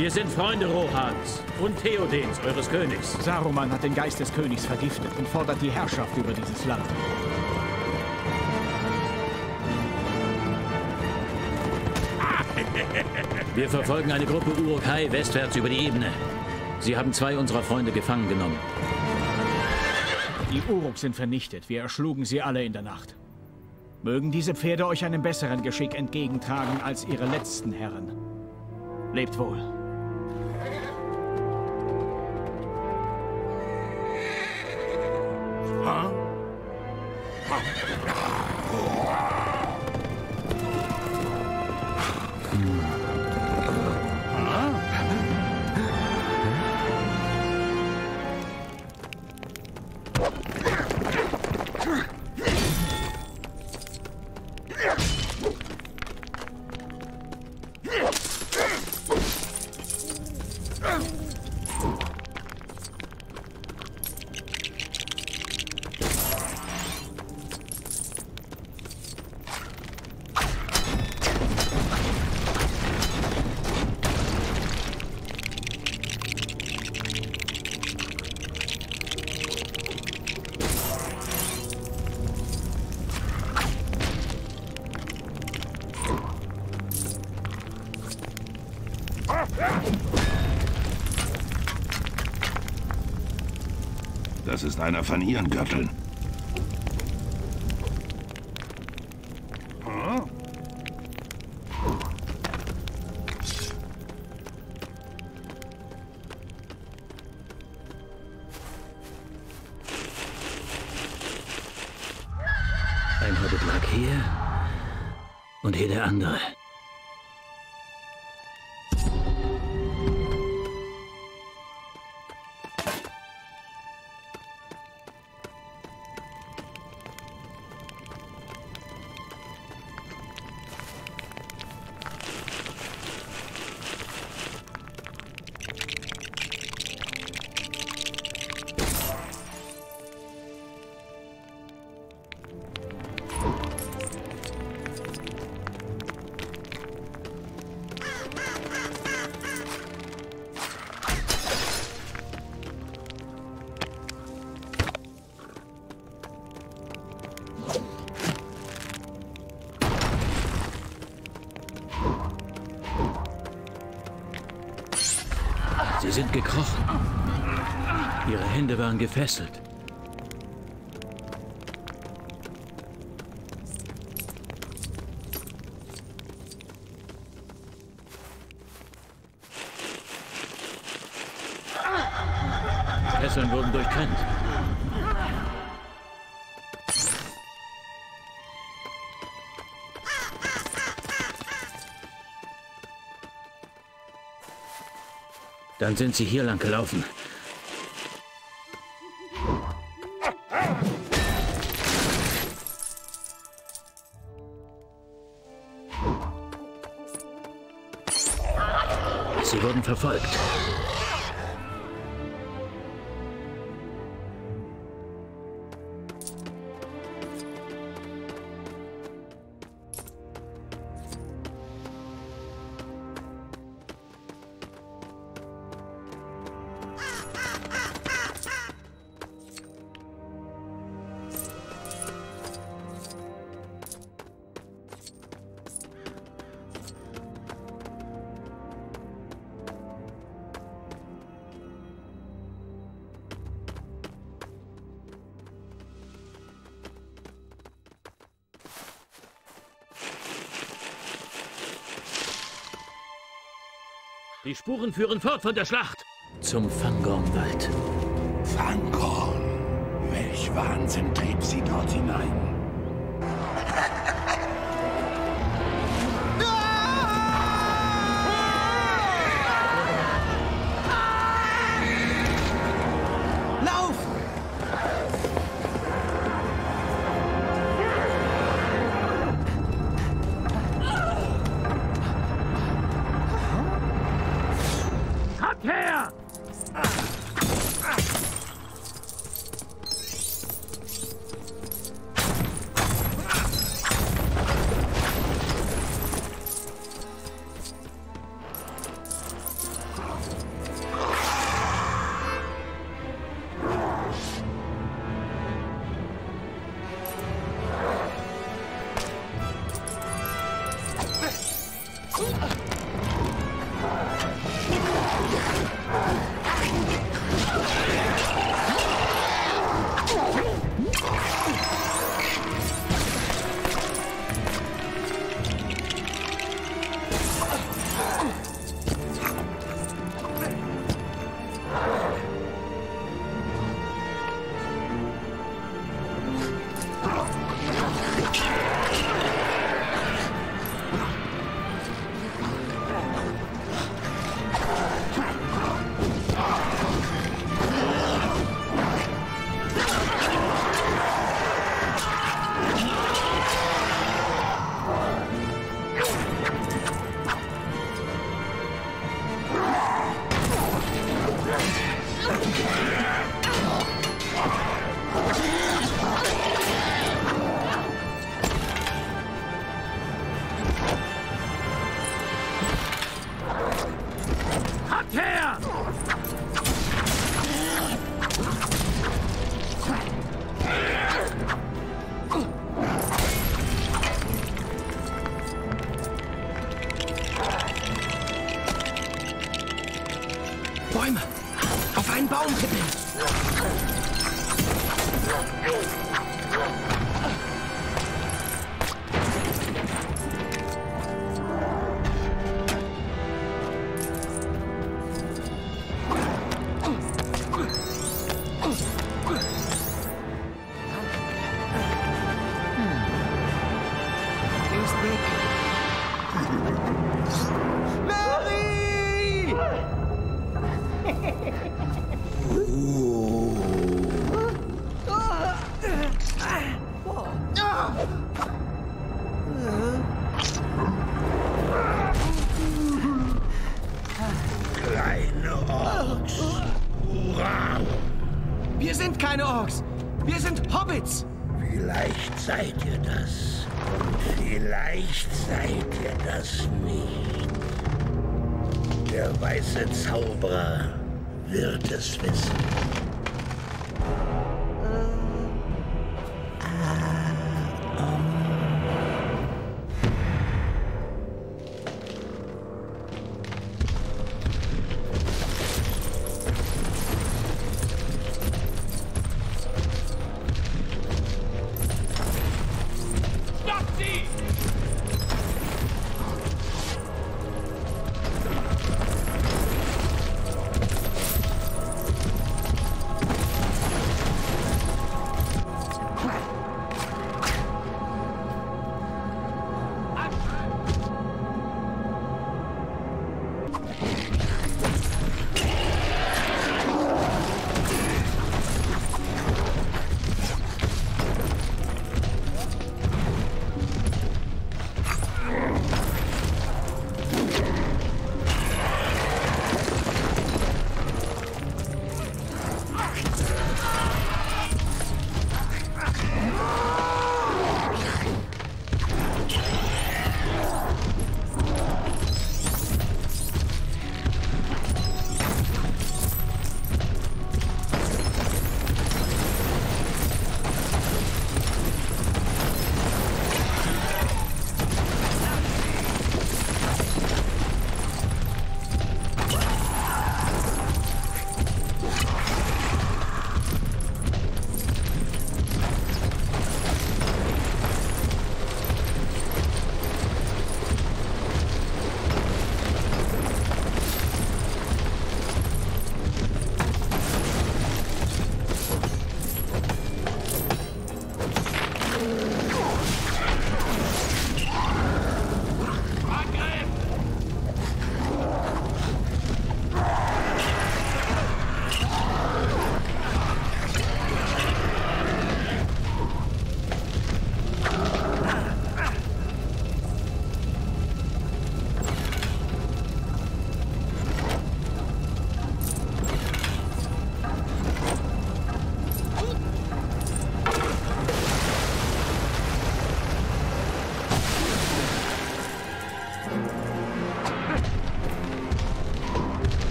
Wir sind Freunde Rohans und Theodens, eures Königs. Saruman hat den Geist des Königs vergiftet und fordert die Herrschaft über dieses Land. Wir verfolgen eine Gruppe Urukai westwärts über die Ebene. Sie haben zwei unserer Freunde gefangen genommen. Die Uruk sind vernichtet. Wir erschlugen sie alle in der Nacht. Mögen diese Pferde euch einem besseren Geschick entgegentragen als ihre letzten Herren. Lebt wohl. Mm. Das ist einer von ihren Gürteln. Ein Hobbit lag hier und hier der andere. Sie sind gekrochen. Ihre Hände waren gefesselt. Fesseln wurden durchtrennt. Dann sind sie hier lang gelaufen. Sie wurden verfolgt. Die Spuren führen fort von der Schlacht. Zum Fangornwald. Fangorn. Welch Wahnsinn trieb sie dort hinein? Yeah! Keine Orks. Wir sind Hobbits. Vielleicht seid ihr das. Und vielleicht seid ihr das nicht. Der weiße Zauberer wird es wissen.